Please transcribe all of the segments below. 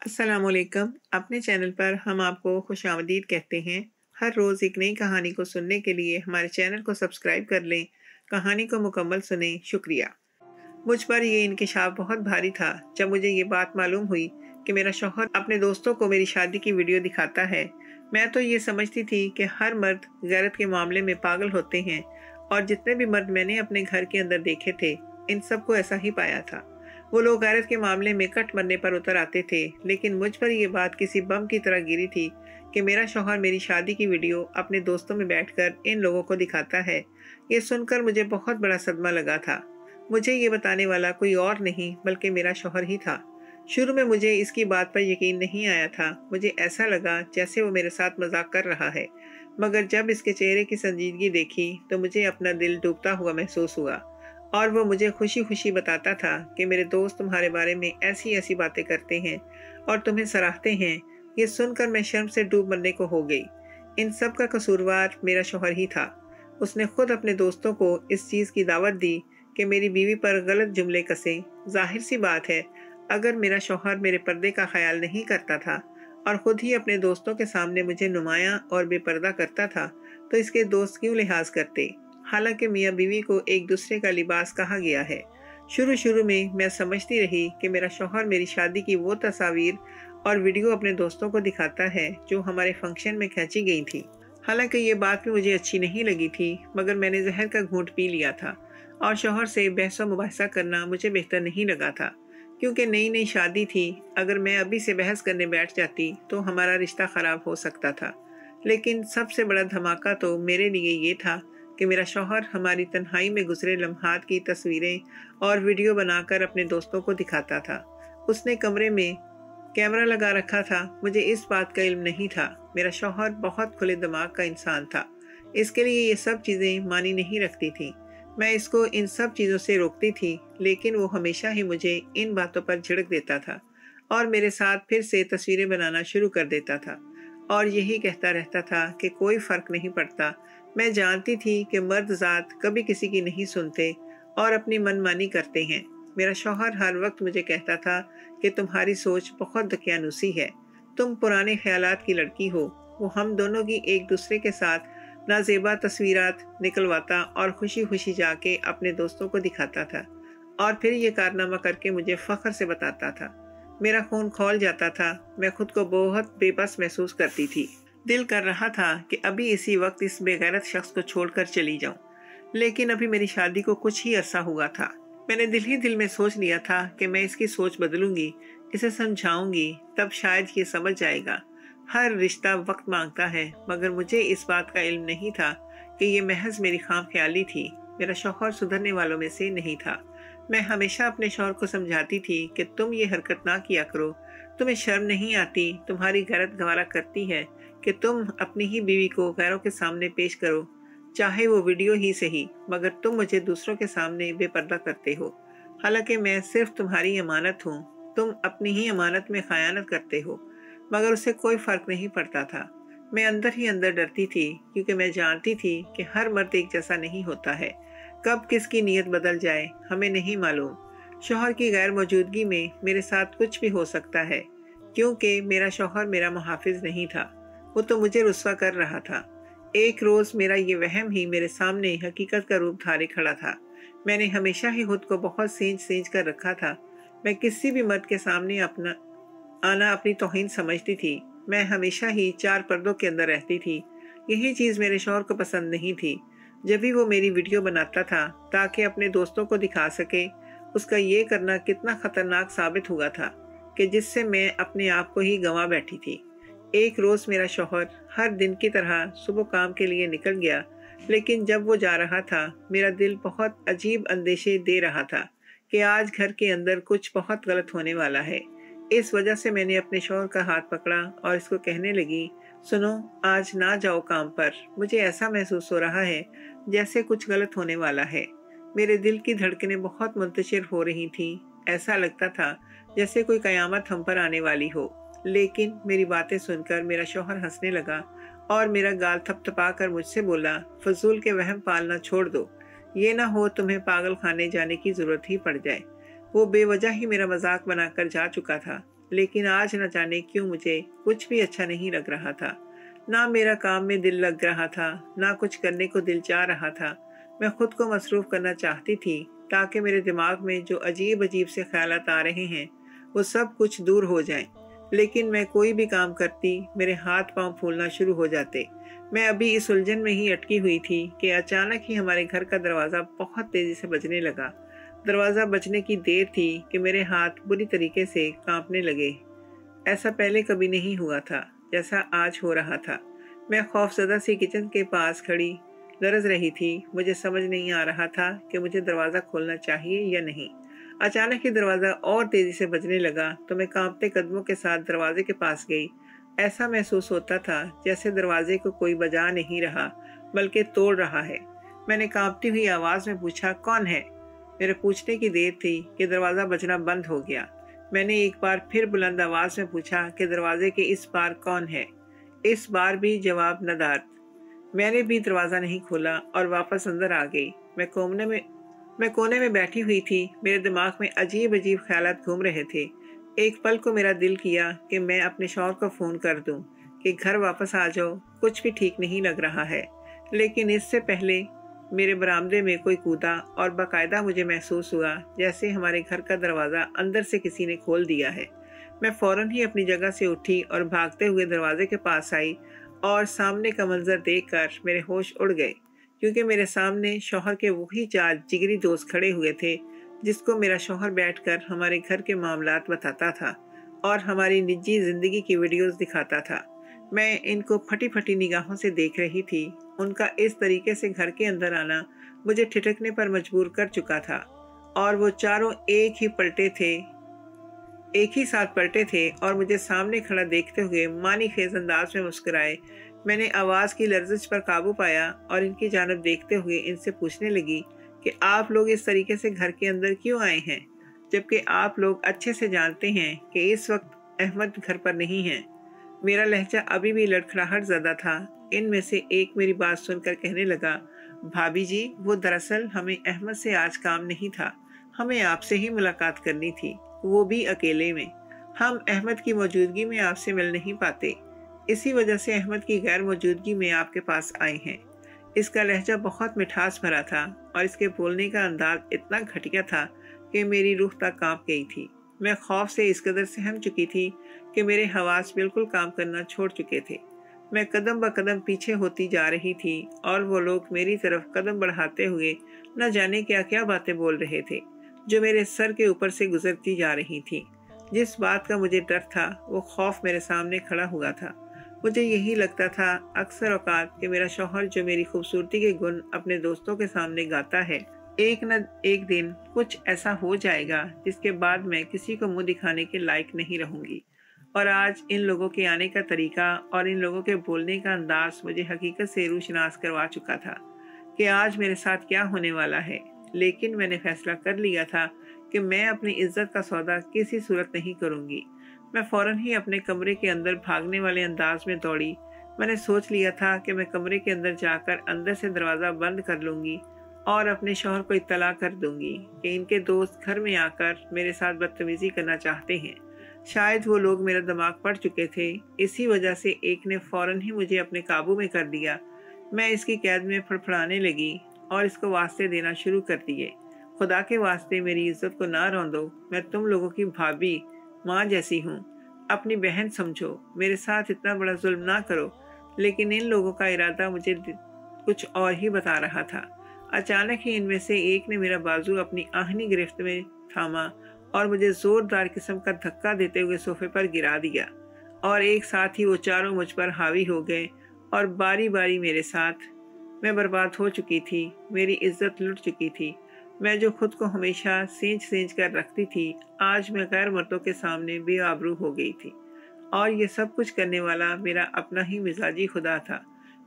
السلام علیکم۔ اپنے چینل پر ہم آپ کو خوش آمدید کہتے ہیں۔ ہر روز ایک نئی کہانی کو سننے کے لیے ہمارے چینل کو سبسکرائب کر لیں۔ کہانی کو مکمل سنیں۔ شکریہ۔ مجھ پر یہ انکشاف بہت بھاری تھا۔ جب مجھے یہ بات معلوم ہوئی کہ میرا شوہر اپنے دوستوں کو میری شادی کی ویڈیو دکھاتا ہے، میں تو یہ سمجھتی تھی کہ ہر مرد غیرت کے معاملے میں پاگل ہوتے ہیں اور جتنے بھی مرد میں نے اپنے گھر کے اندر دیکھے تھے، ان سب کو ایسا ہی پایا تھا۔ وہ لوگ غیرت کے معاملے میں کٹ مرنے پر اتر آتے تھے، لیکن مجھ پر یہ بات کسی بم کی طرح گری تھی کہ میرا شوہر میری شادی کی ویڈیو اپنے دوستوں میں بیٹھ کر ان لوگوں کو دکھاتا ہے۔ یہ سن کر مجھے بہت بڑا صدمہ لگا تھا۔ مجھے یہ بتانے والا کوئی اور نہیں بلکہ میرا شوہر ہی تھا۔ شروع میں مجھے اس کی بات پر یقین نہیں آیا تھا۔ مجھے ایسا لگا جیسے وہ میرے ساتھ مذاق کر رہا ہے۔ مگر جب اس کے چہرے کی سنجیدگی دیکھی تو مجھے اپنا دل ڈوبتا ہوا محسوس ہوا۔ اور وہ مجھے خوشی خوشی بتاتا تھا کہ میرے دوست تمہارے بارے میں ایسی ایسی باتیں کرتے ہیں اور تمہیں سراہتے ہیں۔ یہ سن کر میں شرم سے ڈوب مرنے کو ہو گئی۔ ان سب کا قصوروار میرا شوہر ہی تھا۔ اس نے خود اپنے دوستوں کو اس چیز کی دعوت دی کہ میری بیوی پر غلط جملے کسیں ظاہر سی بات ہے، اگر میرا شوہر میرے پردے کا خیال نہیں کرتا تھا اور خود ہی اپنے دوستوں کے سامنے مجھے نمایاں اور بے پردہ کرتا تھا، تو اس کے دوست کیوں لحاظ کرتے؟ حالانکہ میاں بیوی کو ایک دوسرے کا لباس کہا گیا ہے۔ شروع شروع میں میں سمجھتی رہی کہ میرا شوہر میری شادی کی وہ تصاویر اور ویڈیو اپنے دوستوں کو دکھاتا ہے جو ہمارے فنکشن میں کھینچی گئی تھی حالانکہ یہ بات بھی مجھے اچھی نہیں لگی تھی، مگر میں نے زہر کا گھونٹ پی لیا تھا اور شوہر سے بحث و مباحثہ کرنا مجھے بہتر نہیں لگا تھا۔ کیونکہ نئی نئی شادی تھی، اگر میں ابھی سے بحث کرنے بیٹھ جاتی تو ہمارا رشتہ خراب ہو سکتا تھا۔ لیکن سب سے بڑا دھماکہ تو میرے لیے یہ تھا کہ میرا شوہر ہماری تنہائی میں گزرے لمحات کی تصویریں اور ویڈیو بنا کر اپنے دوستوں کو دکھاتا تھا۔ اس نے کمرے میں کیمرہ لگا رکھا تھا۔ مجھے اس بات کا علم نہیں تھا۔ میرا شوہر بہت کھلے دماغ کا انسان تھا۔ اس کے لیے یہ سب چیزیں مانی نہیں رکھتی تھیں۔ میں اس کو ان سب چیزوں سے روکتی تھی، لیکن وہ ہمیشہ ہی مجھے ان باتوں پر جھڑک دیتا تھا اور میرے ساتھ پھر سے تصویریں بنانا شروع کر دیتا تھا۔ اور یہی کہتا رہتا تھا کہ کوئی فرق نہیں پڑتا۔ میں جانتی تھی کہ مرد ذات کبھی کسی کی نہیں سنتے اور اپنی من مانی کرتے ہیں۔ میرا شوہر ہر وقت مجھے کہتا تھا کہ تمہاری سوچ بہت دقیانوسی ہے۔ تم پرانے خیالات کی لڑکی ہو۔ وہ ہم دونوں کی ایک دوسرے کے ساتھ نازیبا تصویرات نکلواتا اور خوشی خوشی جا کے اپنے دوستوں کو دکھاتا تھا اور پھر یہ کارنامہ کر کے مجھے فخر سے بتاتا تھا۔ میرا خون کھول جاتا تھا۔ میں خود کو بہت بے بس محسوس کرتی تھی۔ دل کر رہا تھا کہ ابھی اسی وقت اس بے غیرت شخص کو چھوڑ کر چلی جاؤں۔ لیکن ابھی میری شادی کو کچھ ہی عرصہ ہوا تھا۔ میں نے دل ہی دل میں سوچ لیا تھا کہ میں اس کی سوچ بدلوں گی، اسے سمجھاؤں گی، تب شاید یہ سمجھ جائے گا۔ ہر رشتہ وقت مانگتا ہے، مگر مجھے اس بات کا علم نہیں تھا کہ یہ محض میری خام خیالی تھی۔ میرا شوہر سدھرنے والوں میں سے نہیں تھا۔ میں ہمیشہ اپنے شوہر کو سمجھاتی تھی کہ تم یہ حرکت نہ کیا کرو۔ تمہیں شرم نہیں آتی، تمہاری غیرت گوارا کرتی ہے۔ کہ تم اپنی ہی بیوی کو غیروں کے سامنے پیش کرو، چاہے وہ ویڈیو ہی صحیح، مگر تم مجھے دوسروں کے سامنے بے پردہ کرتے ہو۔ حالانکہ میں صرف تمہاری امانت ہوں، تم اپنی ہی امانت میں خیانت کرتے ہو، مگر اسے کوئی فرق نہیں پڑتا تھا۔ میں اندر ہی اندر ڈرتی تھی، کیونکہ میں جانتی تھی کہ ہر مرد ایک جیسا نہیں ہوتا ہے۔ کب کس کی نیت بدل جائے، ہمیں نہیں معلوم۔ شوہر کی غیر موجودگی میں میرے ساتھ کچھ بھی ہو سکتا ہے، کیونکہ میرا شوہر میرا محافظ نہیں تھا۔ وہ تو مجھے رسوا کر رہا تھا۔ ایک روز میرا یہ وہم ہی میرے سامنے حقیقت کا روپ دھارے کھڑا تھا۔ میں نے ہمیشہ ہی خود کو بہت سینج سینج کر رکھا تھا۔ میں کسی بھی مرد کے سامنے اپنا آنا اپنی توہین سمجھتی تھی۔ میں ہمیشہ ہی چار پردوں کے اندر رہتی تھی۔ یہی چیز میرے شوہر کو پسند نہیں تھی۔ جب بھی وہ میری ویڈیو بناتا تھا تاکہ اپنے دوستوں کو دکھا سکے، اس کا یہ کرنا کتنا خطرناک ثابت ہوا تھا کہ جس سے میں اپنے آپ کو ہی گنوا بیٹھی تھی۔ ایک روز میرا شوہر ہر دن کی طرح صبح کام کے لیے نکل گیا، لیکن جب وہ جا رہا تھا، میرا دل بہت عجیب اندیشے دے رہا تھا کہ آج گھر کے اندر کچھ بہت غلط ہونے والا ہے۔ اس وجہ سے میں نے اپنے شوہر کا ہاتھ پکڑا اور اس کو کہنے لگی، سنو، آج نہ جاؤ کام پر۔ مجھے ایسا محسوس ہو رہا ہے جیسے کچھ غلط ہونے والا ہے۔ میرے دل کی دھڑکنیں بہت منتشر ہو رہی تھیں۔ ایسا لگتا تھا جیسے کوئی قیامت ہم پر آنے والی ہو۔ لیکن میری باتیں سن کر میرا شوہر ہنسنے لگا اور میرا گال تھپ تھپا کر مجھ سے بولا، فضول کے وہم پالنا چھوڑ دو۔ یہ نہ ہو تمہیں پاگل خانے جانے کی ضرورت ہی پڑ جائے۔ وہ بے وجہ ہی میرا مذاق بنا کر جا چکا تھا، لیکن آج نہ جانے کیوں مجھے کچھ بھی اچھا نہیں لگ رہا تھا۔ نہ میرا کام میں دل لگ رہا تھا، نہ کچھ کرنے کو دل چاہ رہا تھا۔ میں خود کو مصروف کرنا چاہتی تھی تاکہ میرے دماغ میں جو عجیب عجیب سے خیالات آ رہے ہیں، وہ سب کچھ دور ہو جائیں۔ لیکن میں کوئی بھی کام کرتی، میرے ہاتھ پاؤں پھولنا شروع ہو جاتے۔ میں ابھی اس الجھن میں ہی اٹکی ہوئی تھی کہ اچانک ہی ہمارے گھر کا دروازہ بہت تیزی سے بجنے لگا۔ دروازہ بچنے کی دیر تھی کہ میرے ہاتھ بری طریقے سے کانپنے لگے۔ ایسا پہلے کبھی نہیں ہوا تھا، جیسا آج ہو رہا تھا۔ میں خوف زدہ سی کچن کے پاس کھڑی درز رہی تھی، مجھے سمجھ نہیں آ رہا تھا کہ مجھے دروازہ کھولنا چاہیے یا نہیں۔ اچانک ہی دروازہ اور تیزی سے بجنے لگا تو میں کانپتے قدموں کے ساتھ دروازے کے پاس گئی۔ ایسا محسوس ہوتا تھا جیسے دروازے کو کوئی بجا نہیں رہا، بلکہ توڑ رہا ہے۔ میں نے کانپتی ہوئی آواز میں پوچھا، کون ہے؟ میرے پوچھنے کی دیر تھی کہ دروازہ بجنا بند ہو گیا۔ میں نے ایک بار پھر بلند آواز میں پوچھا کہ دروازے کے اس بار کون ہے؟ اس بار بھی جواب نہ دار میں نے بھی دروازہ نہیں کھولا اور واپس اندر آ گئی۔ میں کونے میں میں کونے میں بیٹھی ہوئی تھی، میرے دماغ میں عجیب عجیب خیالات گھوم رہے تھے۔ ایک پل کو میرا دل کیا کہ میں اپنے شوہر کو فون کر دوں کہ گھر واپس آ جاؤ، کچھ بھی ٹھیک نہیں لگ رہا ہے۔ لیکن اس سے پہلے میرے برآمدے میں کوئی کودا اور باقاعدہ مجھے محسوس ہوا جیسے ہمارے گھر کا دروازہ اندر سے کسی نے کھول دیا ہے۔ میں فوراً ہی اپنی جگہ سے اٹھی اور بھاگتے ہوئے دروازے کے پاس آئی اور سامنے کا منظر دیکھ کر میرے ہوش اڑ گئے۔ کیونکہ میرے سامنے شوہر کے وہی چار جگری دوست کھڑے ہوئے تھے، جس کو میرا شوہر بیٹھ کر ہمارے گھر کے معاملات بتاتا تھا اور ہماری نجی زندگی کی ویڈیوز دکھاتا تھا۔ میں ان کو پھٹی پھٹی نگاہوں سے دیکھ رہی تھی۔ ان کا اس طریقے سے گھر کے اندر آنا مجھے ٹھٹکنے پر مجبور کر چکا تھا۔ اور وہ چاروں ایک ہی پلٹے تھے، ایک ہی ساتھ پلٹے تھے اور مجھے سامنے کھڑا دیکھتے ہوئے مانی خیز انداز میں مسکرائے۔ میں نے آواز کی لرزش پر قابو پایا اور ان کی جانب دیکھتے ہوئے ان سے پوچھنے لگی کہ آپ لوگ اس طریقے سے گھر کے اندر کیوں آئے ہیں؟ جبکہ آپ لوگ اچھے سے جانتے ہیں کہ اس وقت احمد گھر پر نہیں ہے۔ میرا لہجہ ابھی بھی لڑکھڑاہٹ زیادہ تھا۔ ان میں سے ایک میری بات سن کر کہنے لگا بھابی جی وہ دراصل ہمیں احمد سے آج کام نہیں تھا۔ ہمیں آپ سے ہی ملاقات کرنی تھی، وہ بھی اکیلے میں۔ ہم احمد کی موجودگی میں آپ سے مل نہیں پاتے۔ اسی وجہ سے احمد کی غیر موجودگی میں آپ کے پاس آئے ہیں۔ اس کا لہجہ بہت مٹھاس بھرا تھا اور اس کے بولنے کا انداز اتنا گھٹیا تھا کہ میری روح تک کانپ گئی تھی۔ میں خوف سے اس قدر سہم چکی تھی کہ میرے حواس بالکل کام کرنا چھوڑ چکے تھے۔ میں قدم با قدم پیچھے ہوتی جا رہی تھی اور وہ لوگ میری طرف قدم بڑھاتے ہوئے نہ جانے کیا کیا باتیں بول رہے تھے جو میرے سر کے اوپر سے گزرتی جا رہی تھی جس بات کا مجھے ڈر تھا وہ خوف میرے سامنے کھڑا ہوا تھا۔ مجھے یہی لگتا تھا، اکثر اوقات کہ میرا شوہر جو میری خوبصورتی کے گن اپنے دوستوں کے سامنے گاتا ہے، ایک نہ ایک دن کچھ ایسا ہو جائے گا جس کے بعد میں کسی کو منہ دکھانے کے لائق نہیں رہوں گی۔ اور آج ان لوگوں کے آنے کا طریقہ اور ان لوگوں کے بولنے کا انداز مجھے حقیقت سے روشناس کروا چکا تھا کہ آج میرے ساتھ کیا ہونے والا ہے۔ لیکن میں نے فیصلہ کر لیا تھا کہ میں اپنی عزت کا سودا کسی صورت نہیں کروں گی۔ میں فوراً ہی اپنے کمرے کے اندر بھاگنے والے انداز میں دوڑی۔ میں نے سوچ لیا تھا کہ میں کمرے کے اندر جا کر اندر سے دروازہ بند کر لوں گی اور اپنے شوہر کو اطلاع کر دوں گی کہ ان کے دوست گھر میں آ کر میرے ساتھ بدتمیزی کرنا چاہتے ہیں۔ شاید وہ لوگ میرا دماغ پڑ چکے تھے۔ اسی وجہ سے ایک نے فوراً ہی مجھے اپنے قابو میں کر دیا۔ میں اس کی قید میں پھڑپھڑانے لگی اور اس کو واسطے دینا شروع کر دیے۔ خدا کے واسطے میری عزت کو نہ روندو۔ میں تم لوگوں کی بھابھی ماں جیسی ہوں۔ اپنی بہن سمجھو، میرے ساتھ اتنا بڑا ظلم نہ کرو۔ لیکن ان لوگوں کا ارادہ مجھے کچھ اور ہی بتا رہا تھا۔ اچانک ہی ان میں سے ایک نے میرا بازو اپنی آہنی گرفت میں تھاما اور مجھے زوردار قسم کا دھکا دیتے ہوئے صوفے پر گرا دیا۔ اور ایک ساتھ ہی وہ چاروں مجھ پر حاوی ہو گئے اور باری باری میرے ساتھ۔ میں برباد ہو چکی تھی، میری عزت لٹ چکی تھی۔ میں جو خود کو ہمیشہ سینچ سینچ کر رکھتی تھی، آج میں غیر مردوں کے سامنے بے آبرو ہو گئی تھی۔ اور یہ سب کچھ کرنے والا میرا اپنا ہی مزاجی خدا تھا۔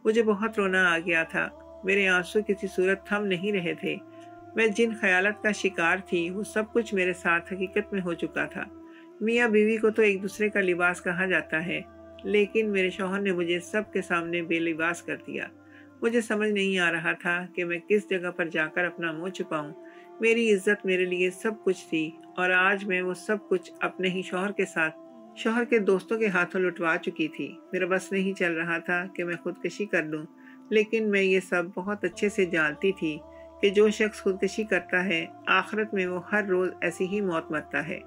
مجھے بہت رونا آ گیا تھا۔ میرے آنسو کسی صورت تھم نہیں رہے تھے۔ میں جن خیالت کا شکار تھی، وہ سب کچھ میرے ساتھ حقیقت میں ہو چکا تھا۔ میاں بیوی کو تو ایک دوسرے کا لباس کہا جاتا ہے، لیکن میرے شوہر نے مجھے سب کے سامنے بے لباس کر دیا۔ مجھے سمجھ نہیں آ رہا تھا کہ میں کس جگہ پر جا کر اپنا منہ چھپاؤں۔ میری عزت میرے لیے سب کچھ تھی اور آج میں وہ سب کچھ اپنے ہی شوہر کے ساتھ، شوہر کے دوستوں کے ہاتھوں لٹوا چکی تھی۔ میرا بس نہیں چل رہا تھا کہ میں خودکشی کر لوں، لیکن میں یہ سب بہت اچھے سے جانتی تھی کہ جو شخص خودکشی کرتا ہے، آخرت میں وہ ہر روز ایسی ہی موت مرتا ہے۔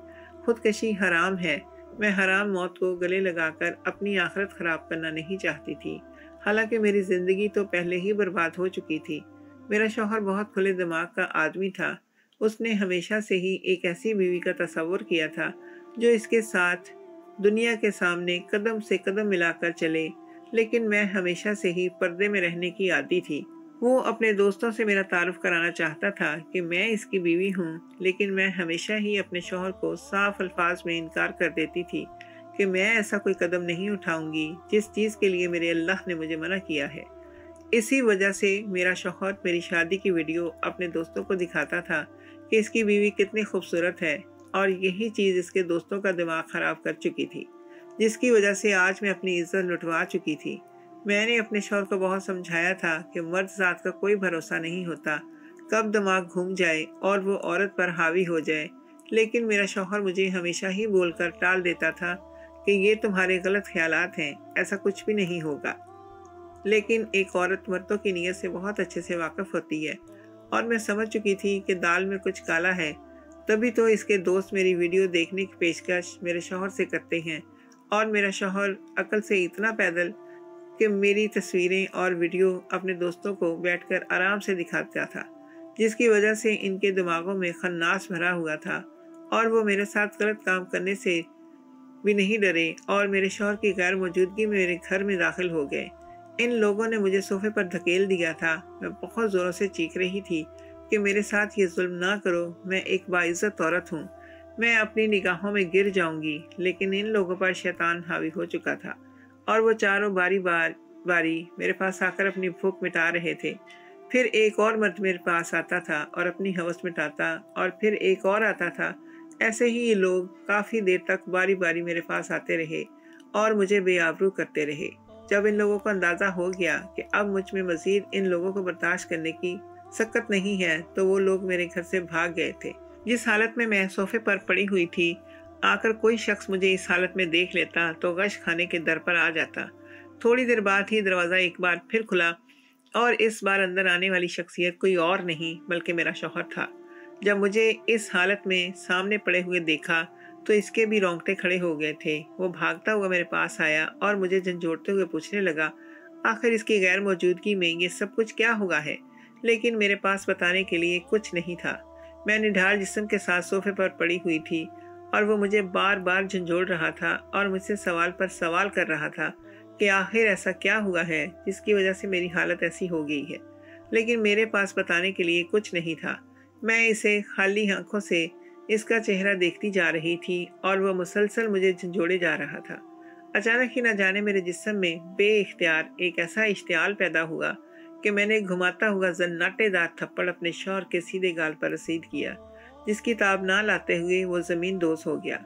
خودکشی حرام ہے۔ میں حرام موت کو گلے لگا کر اپنی آخرت خراب کرنا نہیں چاہتی تھی۔ حالانکہ میری زندگی تو پہلے ہی برباد ہو چکی تھی۔ میرا شوہر بہت کھلے دماغ کا آدمی تھا۔ اس نے ہمیشہ سے ہی ایک ایسی بیوی کا تصور کیا تھا جو اس کے ساتھ دنیا کے سامنے قدم سے قدم ملا کر چلے، لیکن میں ہمیشہ سے ہی پردے میں رہنے کی عادی تھی۔ وہ اپنے دوستوں سے میرا تعارف کرانا چاہتا تھا کہ میں اس کی بیوی ہوں، لیکن میں ہمیشہ ہی اپنے شوہر کو صاف الفاظ میں انکار کر دیتی تھی۔ کہ میں ایسا کوئی قدم نہیں اٹھاؤں گی جس چیز کے لیے میرے اللہ نے مجھے منع کیا ہے۔ اسی وجہ سے میرا شوہر میری شادی کی ویڈیو اپنے دوستوں کو دکھاتا تھا کہ اس کی بیوی کتنی خوبصورت ہے اور یہی چیز اس کے دوستوں کا دماغ خراب کر چکی تھی، جس کی وجہ سے آج میں اپنی عزت لٹوا چکی تھی۔ میں نے اپنے شوہر کو بہت سمجھایا تھا کہ مرد ذات کا کوئی بھروسہ نہیں ہوتا۔ کب دماغ گھوم جائے اور وہ عورت پر حاوی ہو جائے، لیکن میرا شوہر مجھے ہمیشہ ہی بول کر ٹال دیتا تھا کہ یہ تمہارے غلط خیالات ہیں، ایسا کچھ بھی نہیں ہوگا۔ لیکن ایک عورت مردوں کی نیت سے بہت اچھے سے واقف ہوتی ہے۔ اور میں سمجھ چکی تھی کہ دال میں کچھ کالا ہے۔ تبھی تو اس کے دوست میری ویڈیو دیکھنے کی پیشکش میرے شوہر سے کرتے ہیں۔ اور میرا شوہر عقل سے اتنا پیدل کہ میری تصویریں اور ویڈیو اپنے دوستوں کو بیٹھ کر آرام سے دکھاتا تھا، جس کی وجہ سے ان کے دماغوں میں خناس بھرا ہوا تھا۔ اور وہ میرے ساتھ غلط کام کرنے سے بھی نہیں ڈرے اور میرے شوہر کی غیر موجودگی میں میرے گھر میں داخل ہو گئے۔ ان لوگوں نے مجھے صوفے پر دھکیل دیا تھا۔ میں بہت زوروں سے چیخ رہی تھی کہ میرے ساتھ یہ ظلم نہ کرو۔ میں ایک باعزت عورت ہوں۔ میں اپنی نگاہوں میں گر جاؤں گی۔ لیکن ان لوگوں پر شیطان حاوی ہو چکا تھا۔ اور وہ چاروں باری بار باری میرے پاس آ کر اپنی بھوک مٹا رہے تھے۔ پھر ایک اور مرد میرے پاس آتا تھا اور اپنی حوث مٹاتا اور پھر ایک اور آتا تھا۔ ایسے ہی یہ لوگ کافی دیر تک باری باری میرے پاس آتے رہے اور مجھے بے آبرو کرتے رہے۔ جب ان لوگوں کو اندازہ ہو گیا کہ اب مجھ میں مزید ان لوگوں کو برداشت کرنے کی سکت نہیں ہے، تو وہ لوگ میرے گھر سے بھاگ گئے تھے۔ جس حالت میں میں صوفے پر پڑی ہوئی تھی، آ کر کوئی شخص مجھے اس حالت میں دیکھ لیتا تو غش کھانے کے در پر آ جاتا۔ تھوڑی دیر بعد ہی دروازہ ایک بار پھر کھلا اور اس بار اندر آنے والی شخصیت کوئی اور نہیں، بلکہ میرا شوہر تھا۔ جب مجھے اس حالت میں سامنے پڑے ہوئے دیکھا تو اس کے بھی رونگٹے کھڑے ہو گئے تھے۔ وہ بھاگتا ہوا میرے پاس آیا اور مجھے جھنجھوڑتے ہوئے پوچھنے لگا، آخر اس کی غیر موجودگی میں یہ سب کچھ کیا ہوگا ہے؟ لیکن میرے پاس بتانے کے لیے کچھ نہیں تھا۔ میں نڈھال جسم کے ساتھ صوفے پر پڑی ہوئی تھی اور وہ مجھے بار بار جھنجھوڑ رہا تھا اور مجھ سے سوال پر سوال کر رہا تھا کہ آخر ایسا کیا ہوا ہے جس کی وجہ سے میری حالت ایسی ہو گئی ہے۔ لیکن میرے پاس بتانے کے لیے کچھ نہیں تھا۔ میں اسے خالی آنکھوں سے اس کا چہرہ دیکھتی جا رہی تھی اور وہ مسلسل مجھے جھنجھوڑے جا رہا تھا۔ اچانک ہی نہ جانے میرے جسم میں بے اختیار ایک ایسا اشتعال پیدا ہوا کہ میں نے گھماتا ہوا زناٹے دار تھپڑ اپنے شوہر کے سیدھے گال پر رسید کیا، جس کی تاب نہ لاتے ہوئے وہ زمین دوز ہو گیا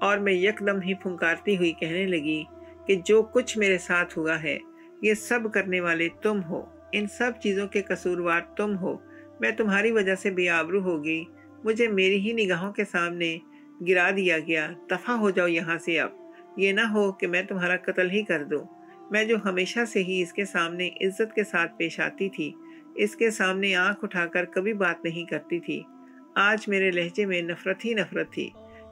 اور میں یک دم ہی پھنکارتی ہوئی کہنے لگی کہ جو کچھ میرے ساتھ ہوا ہے، یہ سب کرنے والے تم ہو، ان سب چیزوں کے قصوروار تم ہو۔ میں تمہاری وجہ سے بے آبرو ہو گئی۔ مجھے میری ہی نگاہوں کے سامنے گرا دیا گیا۔ دفع ہو جاؤ یہاں سے اب۔ یہ نہ ہو کہ میں تمہارا قتل ہی کر دوں۔ میں جو ہمیشہ سے ہی اس کے سامنے عزت کے ساتھ پیش آتی تھی، اس کے سامنے آنکھ اٹھا کر کبھی بات نہیں کرتی تھی۔ آج میرے لہجے میں نفرت ہی نفرت تھی۔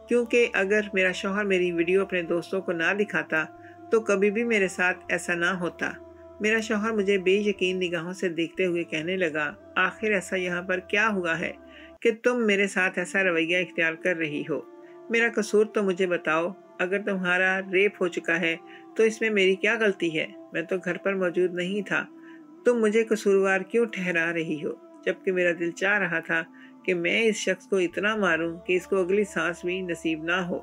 کیونکہ اگر میرا شوہر میری ویڈیو اپنے دوستوں کو نہ دکھاتا، تو کبھی بھی میرے ساتھ ایسا نہ ہوتا۔ میرا شوہر مجھے بے یقین نگاہوں سے دیکھتے ہوئے کہنے لگا، آخر ایسا یہاں پر کیا ہوا ہے کہ تم میرے ساتھ ایسا رویہ اختیار کر رہی ہو؟ میرا قصور تو مجھے بتاؤ، اگر تمہارا ریپ ہو چکا ہے تو اس میں میری کیا غلطی ہے؟ میں تو گھر پر موجود نہیں تھا۔ تم مجھے قصوروار کیوں ٹھہرا رہی ہو؟ جبکہ میرا دل چاہ رہا تھا کہ میں اس شخص کو اتنا ماروں کہ اس کو اگلی سانس بھی نصیب نہ ہو۔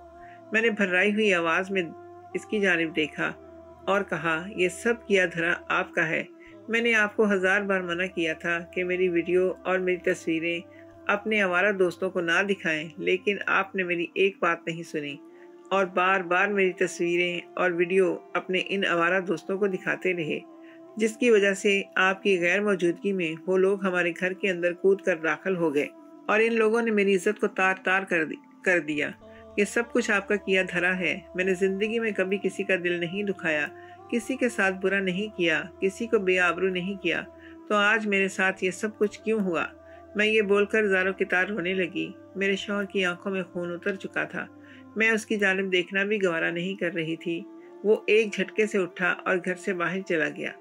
میں نے بھرائی ہوئی آواز میں اس کی جانب دیکھا۔ اور کہا، یہ سب کیا دھرا آپ کا ہے۔ میں نے آپ کو ہزار بار منع کیا تھا کہ میری ویڈیو اور میری تصویریں اپنے آوارہ دوستوں کو نہ دکھائیں، لیکن آپ نے میری ایک بات نہیں سنی۔ اور بار بار میری تصویریں اور ویڈیو اپنے ان آوارہ دوستوں کو دکھاتے رہے، جس کی وجہ سے آپ کی غیر موجودگی میں وہ لوگ ہمارے گھر کے اندر کود کر داخل ہو گئے۔ اور ان لوگوں نے میری عزت کو تار تار کر دیا۔ یہ سب کچھ آپ کا کیا دھرا ہے۔ میں نے زندگی میں کبھی کسی کا دل نہیں دکھایا، کسی کے ساتھ برا نہیں کیا، کسی کو بے آبرو نہیں کیا۔ تو آج میرے ساتھ یہ سب کچھ کیوں ہوا؟ میں یہ بول کر زارو کتار رونے لگی۔ میرے شوہر کی آنکھوں میں خون اتر چکا تھا۔ میں اس کی جانب دیکھنا بھی گوارا نہیں کر رہی تھی۔ وہ ایک جھٹکے سے اٹھا اور گھر سے باہر چلا گیا۔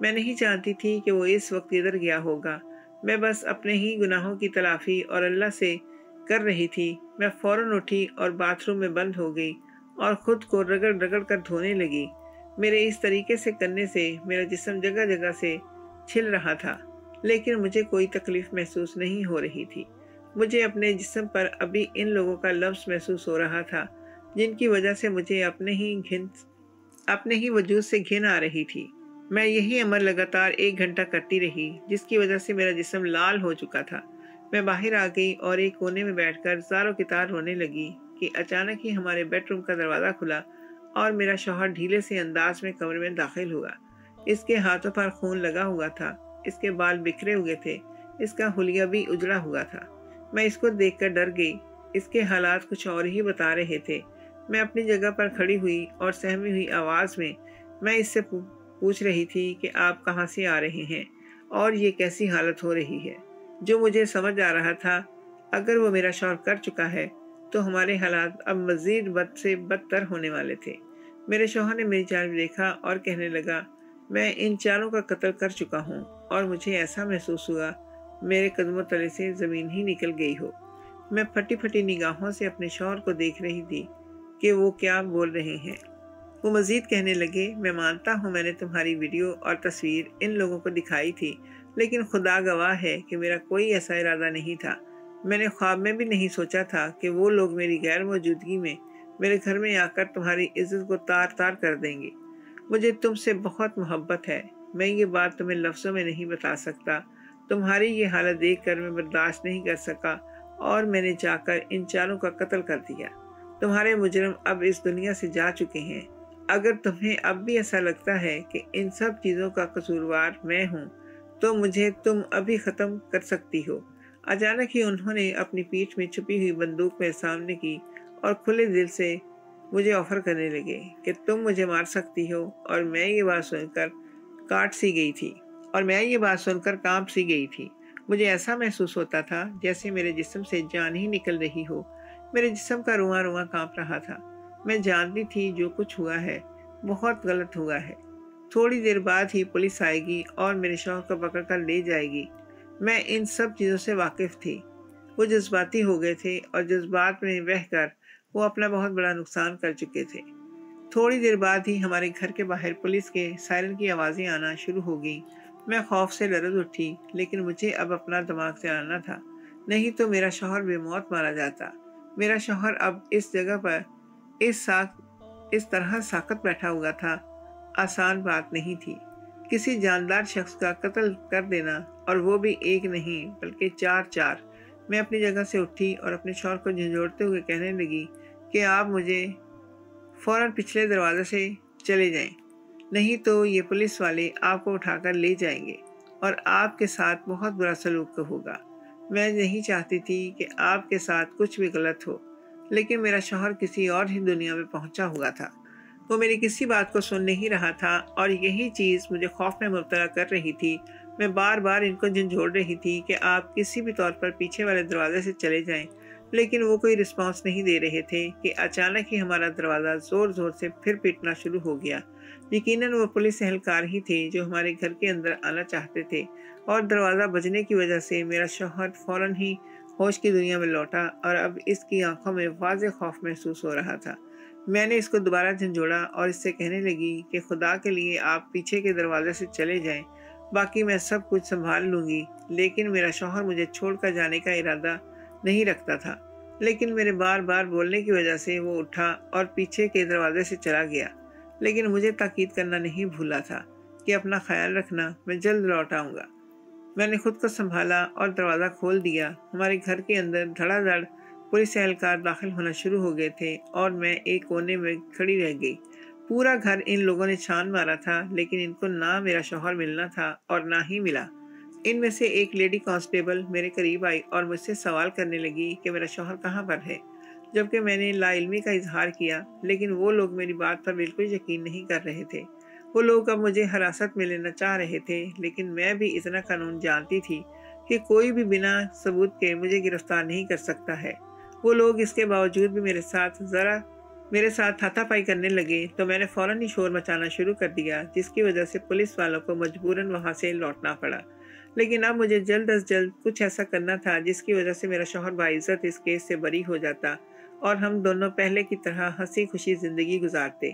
میں نہیں جانتی تھی کہ وہ اس وقت ادھر گیا ہوگا۔ میں بس اپنے ہی گناہوں کی تلافی اور اللہ سے کر رہی تھی۔ میں فوراً اٹھی اور باتھ روم میں بند ہو گئی اور خود کو رگڑ رگڑ کر دھونے لگی۔ میرے اس طریقے سے کرنے سے، میرا جسم جگہ جگہ سے چھل رہا تھا، لیکن مجھے کوئی تکلیف محسوس نہیں ہو رہی تھی۔ مجھے اپنے جسم پر ابھی ان لوگوں کا لفظ محسوس ہو رہا تھا، جن کی وجہ سے مجھے اپنے ہی گھن، اپنے ہی وجود سے گھن آ رہی تھی۔ میں یہی عمل لگاتار ایک گھنٹہ کرتی رہی، جس کی وجہ سے میرا جسم لال ہو چکا تھا۔ میں باہر آ گئی اور ایک کونے میں بیٹھ کر زاروں کتار رونے لگی کہ اچانک ہی ہمارے بیڈ روم کا دروازہ کھلا اور میرا شوہر ڈھیلے سے انداز میں کمرے میں داخل ہوا اس کے ہاتھوں پر خون لگا ہوا تھا۔ اس کے بال بکھرے ہوئے تھے۔ اس کا حلیہ بھی اجڑا ہوا تھا۔ میں اس کو دیکھ کر ڈر گئی۔ اس کے حالات کچھ اور ہی بتا رہے تھے۔ میں اپنی جگہ پر کھڑی ہوئی اور سہمی ہوئی آواز میں میں اس سے پوچھ رہی تھی کہ آپ کہاں سے آ رہے ہیں اور یہ کیسی حالت ہو رہی ہے۔ جو مجھے سمجھ آ رہا تھا، اگر وہ میرا شور کر چکا ہے، تو ہمارے حالات اب مزید بد سے بدتر ہونے والے تھے۔ میرے شوہر نے میری جانب دیکھا اور کہنے لگا، میں ان چاروں کا قتل کر چکا ہوں اور مجھے ایسا محسوس ہوا، میرے قدموں تلے سے زمین ہی نکل گئی ہو۔ میں پھٹی پھٹی نگاہوں سے اپنے شوہر کو دیکھ رہی تھی کہ وہ کیا بول رہے ہیں۔ وہ مزید کہنے لگے، میں مانتا ہوں میں نے تمہاری ویڈیو اور تصویر ان لوگوں کو دکھائی تھی لیکن خدا گواہ ہے کہ میرا کوئی ایسا ارادہ نہیں تھا۔ میں نے خواب میں بھی نہیں سوچا تھا کہ وہ لوگ میری غیر موجودگی میں میرے گھر میں آ کر تمہاری عزت کو تار تار کر دیں گے۔ مجھے تم سے بہت محبت ہے۔ میں یہ بات تمہیں لفظوں میں نہیں بتا سکتا۔ تمہاری یہ حالت دیکھ کر میں برداشت نہیں کر سکا اور میں نے جا کر ان چاروں کا قتل کر دیا۔ تمہارے مجرم اب اس دنیا سے جا چکے ہیں۔ اگر تمہیں اب بھی ایسا لگتا ہے کہ ان سب چیزوں کا قصوروار میں ہوں تو مجھے تم ابھی ختم کر سکتی ہو۔ اچانک ہی انہوں نے اپنی پیٹھ میں چھپی ہوئی بندوق میں سامنے کی اور کھلے دل سے مجھے آفر کرنے لگے کہ تم مجھے مار سکتی ہو اور میں یہ بات سن کر کاٹ سی گئی تھی۔ اور میں یہ بات سن کر کانپ سی گئی تھی۔ مجھے ایسا محسوس ہوتا تھا جیسے میرے جسم سے جان ہی نکل رہی ہو۔ میرے جسم کا رواں رواں کانپ رہا تھا۔ میں جانتی تھی جو کچھ ہوا ہے۔ بہت غلط ہوا ہے۔ تھوڑی دیر بعد ہی پولیس آئے گی اور میرے شوہر کو پکڑ کر لے جائے گی۔ میں ان سب چیزوں سے واقف تھی۔ وہ جذباتی ہو گئے تھے اور جذبات میں بہ کر وہ اپنا بہت بڑا نقصان کر چکے تھے۔ تھوڑی دیر بعد ہی ہمارے گھر کے باہر پولیس کے سائرن کی آوازیں آنا شروع ہو گئیں۔ میں خوف سے لرز اٹھی، لیکن مجھے اب اپنا دماغ سے آنا تھا۔ نہیں تو میرا شوہر بے موت مارا جاتا۔ میرا شوہر اب اس جگہ پر اس ساک، اس طرح ساکت بیٹھا ہوا تھا۔ آسان بات نہیں تھی۔ کسی جاندار شخص کا قتل کر دینا اور وہ بھی ایک نہیں بلکہ چار چار۔ میں اپنی جگہ سے اٹھی اور اپنے شوہر کو جھنجھوڑتے ہوئے کہنے لگی کہ آپ مجھے فوراً پچھلے دروازے سے چلے جائیں۔ نہیں تو یہ پولیس والے آپ کو اٹھا کر لے جائیں گے اور آپ کے ساتھ بہت برا سلوک ہوگا۔ میں نہیں چاہتی تھی کہ آپ کے ساتھ کچھ بھی غلط ہو، لیکن میرا شوہر کسی اور ہی دنیا میں پہنچا ہوا تھا۔ وہ میری کسی بات کو سن نہیں رہا تھا اور یہی چیز مجھے خوف میں مبتلا کر رہی تھی۔ میں بار بار ان کو جھنجھوڑ رہی تھی کہ آپ کسی بھی طور پر پیچھے والے دروازے سے چلے جائیں، لیکن وہ کوئی رسپانس نہیں دے رہے تھے کہ اچانک ہی ہمارا دروازہ زور زور سے پھر پیٹنا شروع ہو گیا۔ یقیناً وہ پولیس اہلکار ہی تھے جو ہمارے گھر کے اندر آنا چاہتے تھے اور دروازہ بجنے کی وجہ سے میرا شوہر فوراً ہی ہوش کی دنیا میں لوٹا اور اب اس کی آنکھوں میں واضح خوف محسوس ہو رہا تھا۔ میں نے اس کو دوبارہ جھنجھوڑا اور اس سے کہنے لگی کہ خدا کے لیے آپ پیچھے کے دروازے سے چلے جائیں۔ باقی میں سب کچھ سنبھال لوں گی، لیکن میرا شوہر مجھے چھوڑ کر جانے کا ارادہ نہیں رکھتا تھا۔ لیکن میرے بار بار بولنے کی وجہ سے وہ اٹھا اور پیچھے کے دروازے سے چلا گیا۔ لیکن مجھے تاکید کرنا نہیں بھولا تھا کہ اپنا خیال رکھنا میں جلد لوٹ آؤں گا۔ میں نے خود کو سنبھالا اور دروازہ کھول دیا۔ ہمارے گھر کے اندر دھڑا دھڑ پولیس اہلکار داخل ہونا شروع ہو گئے تھے اور میں ایک کونے میں کھڑی رہ گئی۔ پورا گھر ان لوگوں نے چھان مارا تھا، لیکن ان کو نہ میرا شوہر ملنا تھا اور نہ ہی ملا۔ ان میں سے ایک لیڈی کانسٹیبل میرے قریب آئی اور مجھ سے سوال کرنے لگی کہ میرا شوہر کہاں پر ہے۔ جبکہ میں نے لا علمی کا اظہار کیا، لیکن وہ لوگ میری بات پر بالکل یقین نہیں کر رہے تھے۔ وہ لوگ اب مجھے حراست میں لینا چاہ رہے تھے، لیکن میں بھی اتنا قانون جانتی تھی کہ کوئی بھی بنا ثبوت کے مجھے گرفتار نہیں کر سکتا ہے۔ وہ لوگ اس کے باوجود بھی میرے ساتھ ذرا میرے ساتھ ہاتھا پائی کرنے لگے تو میں نے فوراً ہی شور مچانا شروع کر دیا، جس کی وجہ سے پولیس والوں کو مجبوراً وہاں سے لوٹنا پڑا۔ لیکن اب مجھے جلد از جلد کچھ ایسا کرنا تھا، جس کی وجہ سے میرا شوہر باعزت اس کیس سے بری ہو جاتا اور ہم دونوں پہلے کی طرح ہنسی خوشی زندگی گزارتے۔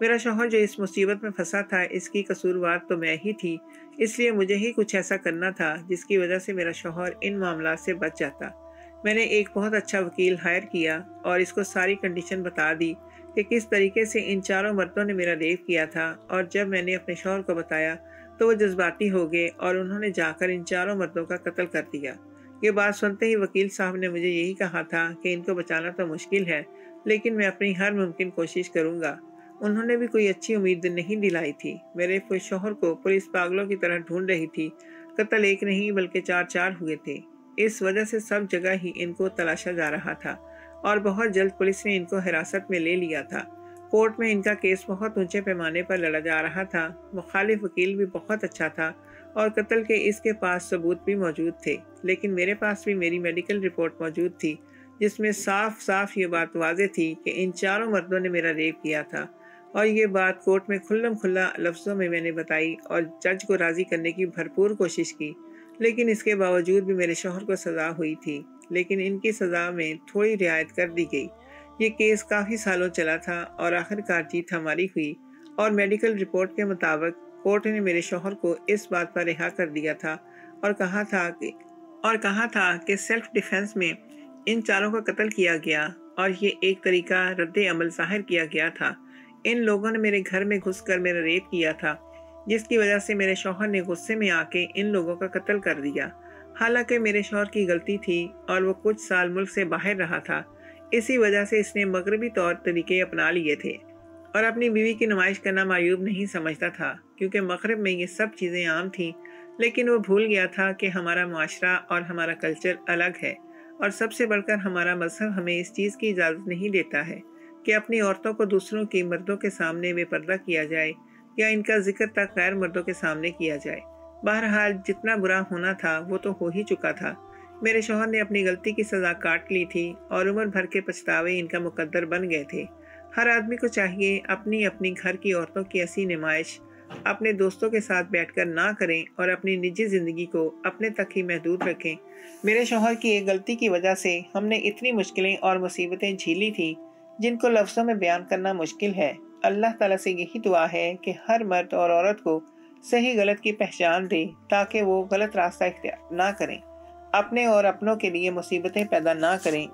میرا شوہر جو اس مصیبت میں پھنسا تھا، اس کی قصوروار تو میں ہی تھی، اس لیے مجھے ہی کچھ ایسا کرنا تھا، جس کی وجہ سے میرا شوہر ان معاملات سے بچ جاتا۔ میں نے ایک بہت اچھا وکیل ہائر کیا اور اس کو ساری کنڈیشن بتا دی کہ کس طریقے سے ان چاروں مردوں نے میرا ریپ کیا تھا اور جب میں نے اپنے شوہر کو بتایا تو وہ جذباتی ہو گئے اور انہوں نے جا کر ان چاروں مردوں کا قتل کر دیا۔ یہ بات سنتے ہی وکیل صاحب نے مجھے یہی کہا تھا کہ ان کو بچانا تو مشکل ہے، لیکن میں اپنی ہر ممکن کوشش کروں گا۔ انہوں نے بھی کوئی اچھی امید نہیں دلائی تھی۔ میرے شوہر کو پولیس پاگلوں کی طرح ڈھونڈ رہی تھی۔ قتل ایک نہیں بلکہ چار چار ہوئے تھے۔ اس وجہ سے سب جگہ ہی ان کو تلاشا جا رہا تھا اور بہت جلد پولیس نے ان کو حراست میں لے لیا تھا۔ کورٹ میں ان کا کیس بہت اونچے پیمانے پر لڑا جا رہا تھا۔ مخالف وکیل بھی بہت اچھا تھا اور قتل کے اس کے پاس ثبوت بھی موجود تھے۔ لیکن میرے پاس بھی میری میڈیکل رپورٹ موجود تھی، جس میں صاف صاف یہ بات واضح تھی کہ ان چاروں مردوں نے میرا ریپ کیا تھا۔ اور یہ بات کورٹ میں کھلم کھلا لفظوں میں میں نے بتائی اور جج کو راضی کرنے کی بھرپور کوشش کی۔ لیکن اس کے باوجود بھی میرے شوہر کو سزا ہوئی تھی، لیکن ان کی سزا میں تھوڑی رعایت کر دی گئی۔ یہ کیس کافی سالوں چلا تھا اور آخر کار جیت ہماری ہوئی۔ اور میڈیکل رپورٹ کے مطابق، کورٹ نے میرے شوہر کو اس بات پر رہا کر دیا تھا اور کہا تھا کہ، اور کہا تھا کہ سیلف ڈیفنس میں ان چاروں کا قتل کیا گیا اور یہ ایک طریقہ رد عمل ظاہر کیا گیا تھا۔ ان لوگوں نے میرے گھر میں گھس کر میرا ریپ کیا تھا۔ جس کی وجہ سے میرے شوہر نے غصے میں آ کے ان لوگوں کا قتل کر دیا۔ حالانکہ میرے شوہر کی غلطی تھی اور وہ کچھ سال ملک سے باہر رہا تھا، اسی وجہ سے اس نے مغربی طور طریقے اپنا لیے تھے۔ اور اپنی بیوی کی نمائش کرنا معیوب نہیں سمجھتا تھا، کیونکہ مغرب میں یہ سب چیزیں عام تھیں۔ لیکن وہ بھول گیا تھا کہ ہمارا معاشرہ اور ہمارا کلچر الگ ہے۔ اور سب سے بڑھ کر ہمارا مذہب ہمیں اس چیز کی اجازت نہیں دیتا ہے کہ اپنی عورتوں کو دوسروں کی مردوں کے سامنے بے پردہ کیا جائے۔ یا ان کا ذکر تک غیر مردوں کے سامنے کیا جائے۔ بہرحال جتنا برا ہونا تھا، وہ تو ہو ہی چکا تھا۔ میرے شوہر نے اپنی غلطی کی سزا کاٹ لی تھی اور عمر بھر کے پچھتاوے ان کا مقدر بن گئے تھے۔ ہر آدمی کو چاہیے اپنی اپنی گھر کی عورتوں کی ایسی نمائش، اپنے دوستوں کے ساتھ بیٹھ کر نہ کریں اور اپنی نجی زندگی کو اپنے تک ہی محدود رکھیں۔ میرے شوہر کی ایک غلطی کی وجہ سے ہم نے اتنی مشکلیں اور مصیبتیں جھیلی تھی جن کو لفظوں میں بیان کرنا مشکل ہے۔ اللہ تعالیٰ سے یہی دعا ہے کہ ہر مرد اور عورت کو صحیح غلط کی پہچان دے تاکہ وہ غلط راستہ اختیار نہ کریں۔ اپنے اور اپنوں کے لیے مصیبتیں پیدا نہ کریں۔